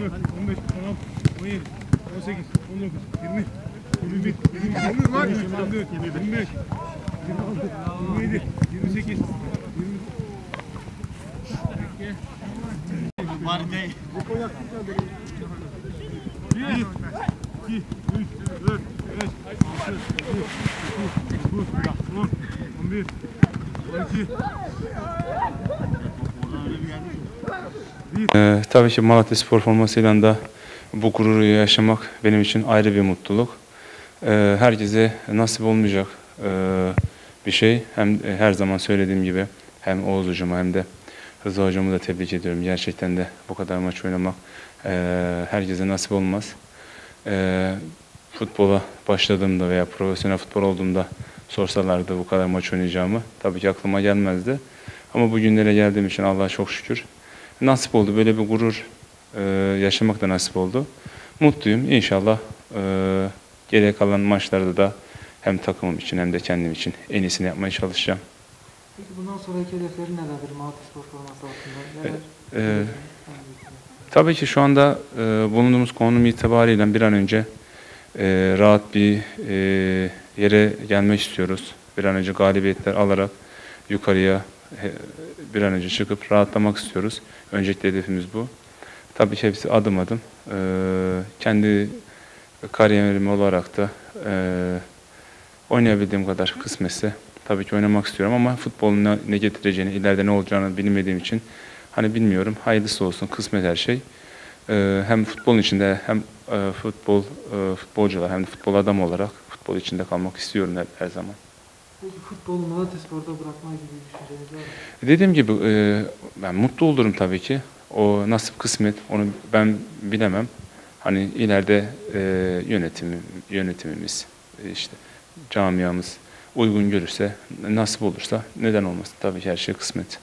14, 15, 16, 17, 18, 19, 20, 21, 22, 23, 24, 25, 26, 27, 28, 20. Var değil. 1, 2, 3, 4, 5, 6, 7, 8, 9, 10, 11, 12, Ee, tabii ki Malatya Spor formasıyla da bu gururu yaşamak benim için ayrı bir mutluluk. Ee, herkese nasip olmayacak ee, bir şey. Hem e, her zaman söylediğim gibi hem Oğuz hocama hem de Rıza hocamı da tebrik ediyorum. Gerçekten de bu kadar maç oynamak ee, herkese nasip olmaz. Ee, futbola başladığımda veya profesyonel futbol olduğumda sorsalardı bu kadar maç oynayacağımı tabii ki aklıma gelmezdi. Ama bugünlere geldiğim için Allah'a çok şükür nasip oldu. Böyle bir gurur e, yaşamak da nasip oldu. Mutluyum. İnşallah e, geriye kalan maçlarda da hem takımım için hem de kendim için en iyisini yapmaya çalışacağım. Peki bundan sonraki hedeflerin nelerdir Malatya Spor forması altında? Neler? e, Tabii ki şu anda e, bulunduğumuz konum itibariyle bir an önce e, rahat bir e, yere gelmek istiyoruz. Bir an önce galibiyetler alarak yukarıya e, bir an önce çıkıp rahatlamak istiyoruz. Öncelikli hedefimiz bu. Tabii ki hepsi adım adım. E, kendi kariyerim olarak da e, oynayabildiğim kadar kısmetse tabii ki oynamak istiyorum ama futbolun ne, getireceğini, ileride ne olacağını bilmediğim için hani bilmiyorum. Hayırlısı olsun, kısmet her şey. E, hem futbolun içinde hem e, futbol e, futbolcular hem de futbol adam olarak futbol içinde kalmak istiyorum her zaman. Futbolu Malatya Spor'da bırakma gibi düşünceniz var? Dediğim gibi e, ben mutlu olurum tabii ki. O nasip kısmet onu ben bilemem. Hani ileride e, yönetimi, yönetimimiz e, işte camiamız uygun görürse nasip olursa neden olmasın tabii ki her şey kısmet.